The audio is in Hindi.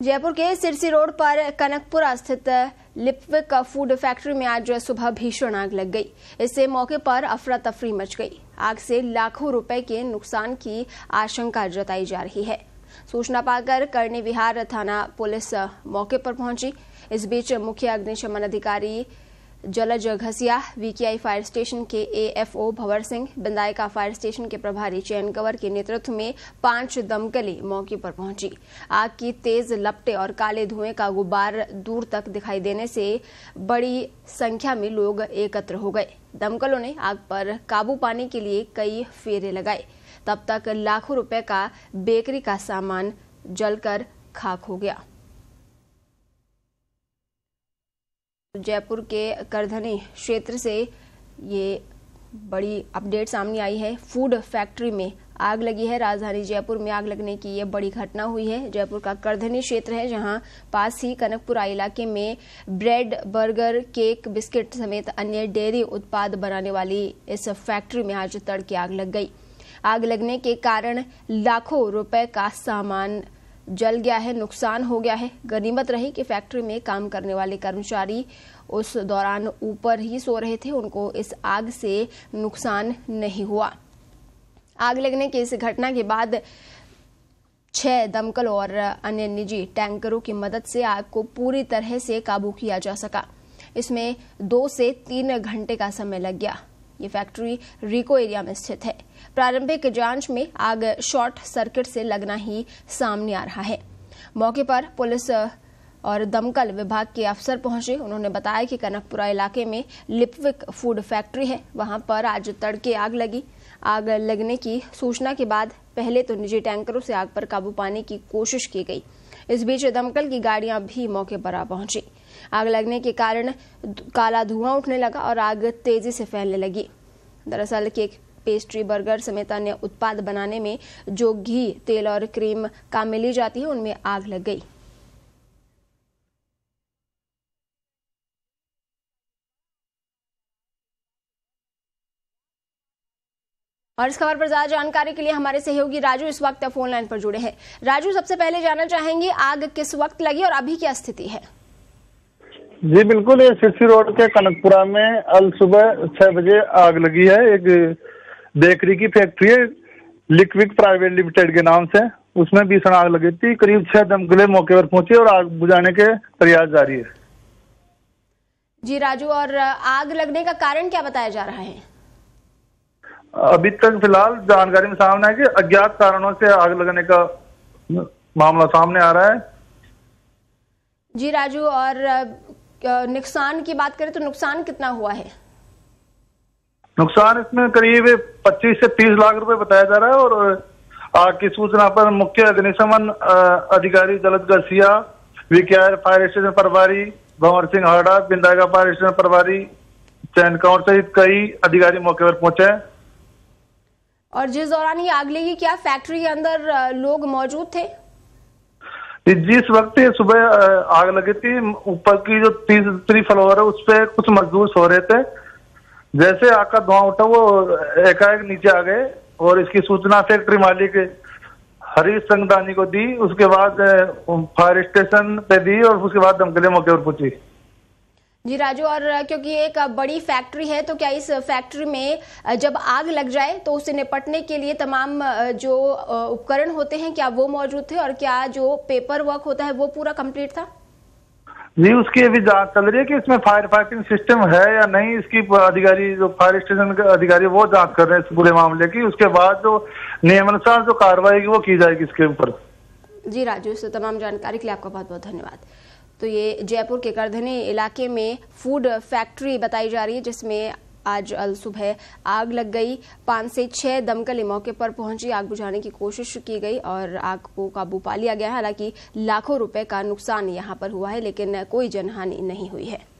जयपुर के सिरसी रोड पर कनकपुरा स्थित लिपविक फ़ूड फैक्ट्री में आज सुबह भीषण आग लग गई। इससे मौके पर अफरा तफरी मच गई। आग से लाखों रुपए के नुकसान की आशंका जताई जा रही है। सूचना पाकर करनी विहार थाना पुलिस मौके पर पहुँची। इस बीच मुख्य अग्निशमन अधिकारी Jalaj Ghasiya VKI fire station के AFO Bhanwar Singh, Bindayaka fire station के प्रभारी चयन कंवर के नेतृत्व में पाँच दमकले मौके पर पहुँची। आग की तेज लपटे और काले धुएँ का गुब्बार दूर तक दिखाई देने से बड़ी संख्या में लोग एकत्र हो गए। दमकलों ने आग पर काबू पाने के लिए कई फेरे लगाए। तब तक लाखों रुपए का बेकरी का सामान जलकर खाक हो गया। जयपुर के करधनी क्षेत्र से ये बड़ी अपडेट सामने आई है। फ़ूड फैक्ट्री में आग लगी है। राजधानी जयपुर में आग लगने की ये बड़ी घटना हुई है। जयपुर का करधनी क्षेत्र है, जहाँ पास ही कनकपुरा इलाके में ब्रेड, बर्गर, केक, बिस्किट समेत अन्य डेयरी उत्पाद बनाने वाली इस फैक्ट्री में आज तड़के आग लग गई। आग लगने के कारण लाखों रुपए का सामान जल गया है, नुकसान हो गया है। गनीमत रही कि फैक्ट्री में काम करने वाले कर्मचारी उस दौरान ऊपर ही सो रहे थे। उनको इस आग से नुकसान नहीं हुआ। आग लगने की इस घटना के बाद छह दमकल और अन्य निजी टैंकरों की मदद से आग को पूरी तरह से काबू किया जा सका। इसमें दो से तीन घंटे का समय लग गया। ये फैक्ट्री रिको एरिया में स्थित है। प्रारंभिक जाँच में आग शॉर्ट सर्किट से लगना ही सामने आ रहा है। मौके पर पुलिस और दमकल विभाग के अफसर पहुँचे। उन्होंने बताया कि कनकपुरा इलाके में लिपविक फ़ूड फैक्ट्री है। वहाँ पर आज तड़के आग लगी। आग लगने की सूचना के बाद पहले तो निजी टैंकरों से आग पर काबू पाने की कोशिश की गई। इस बीच दमकल की गाड़ियाँ भी मौके पर आ पहुँची। आग लगने के कारण काला धुआँ उठने लगा और आग तेज़ी से फैलने लगी। दरअसल केक पेस्ट्री, बर्गर समेत अन्य उत्पाद बनाने में जो घी, तेल और क्रीम काम मिली जाती है, उनमें आग लग गई। और इस खबर पर ज़्यादा जानकारी के लिए हमारे सहयोगी राजू इस वक्त फ़ोन लाइन पर जुड़े हैं। राजू, सबसे पहले जानना चाहेंगे, आग किस वक्त लगी और अभी क्या स्थिति है? जी बिल्कुल ये सिरसी रोड के कनकपुरा में अल सुबह छह बजे आग लगी है। एक बेकरी की फैक्ट्री है लिक्विक प्राइवेट लिमिटेड के नाम से। उसमें भीषण आग लगी थी। करीब छह दमकले मौके पर पहुँचे और आग बुझाने के प्रयास जारी है। जी राजू और आग लगने का कारण क्या बताया जा रहा है? अभी तक फ़िलहाल जानकारी में सामने है कि अज्ञात कारणों से आग लगने का मामला सामने आ रहा है। जी राजू और नुकसान की बात करें तो नुकसान कितना हुआ है? नुकसान इसमें करीब 25 से 30 लाख रुपए बताया जा रहा है और आग की सूचना पर मुख्य अग्निशमन अधिकारी जलद गसिया वीकेआर फायर स्टेशन प्रभारी भंवर सिंह हाड़ा बिंदागा फायर स्टेशन प्रभारी चैन कंवर सहित कई अधिकारी मौके पर पहुँचे। और जिस दौरान ये आग लगी क्या फैक्ट्री के अंदर लोग मौजूद थे? जिस वक्त सुबह आग लगी थी, ऊपर की जो तीसरी फ्लोर है, उस पर कुछ मजदूर सो रहे थे। जैसे आग का धुआँ उठा, वो एकाएक नीचे आ गए और इसकी सूचना फैक्ट्री मालिक हरीश संगदानी को दी। उसके बाद फायर स्टेशन पे दी और उसके बाद दमकले मौके पर पहुँची। जी राजू और क्योंकि एक बड़ी फैक्ट्री है तो क्या इस फैक्ट्री में जब आग लग जाए तो उसे निपटने के लिए तमाम जो उपकरण होते हैं क्या वो मौजूद थे और क्या जो पेपर वर्क होता है वो पूरा कंप्लीट था? जी उसकी अभी जाँच चल रही है कि इसमें फायर फाइटिंग सिस्टम है या नहीं इसकी अधिकारी जो फायर स्टेशन के अधिकारी वो जाँच कर रहे हैं इस पूरे मामले की। उसके बाद जो नियमानुसार जो कार्रवाई की वो की जाएगी इसके ऊपर। जी राजू इस तमाम जानकारी के लिए आपका बहुत बहुत धन्यवाद। तो ये जयपुर के करधनी इलाके में फ़ूड फैक्ट्री बताई जा रही है, जिसमें आज अल सुबह आग लग गई। पाँच से छह दमकल मौके पर पहुँची, आग बुझाने की कोशिश की गई और आग को काबू पा लिया गया। हालाँकि लाखों रुपए का नुकसान यहाँ पर हुआ है, लेकिन कोई जनहानि नहीं हुई है।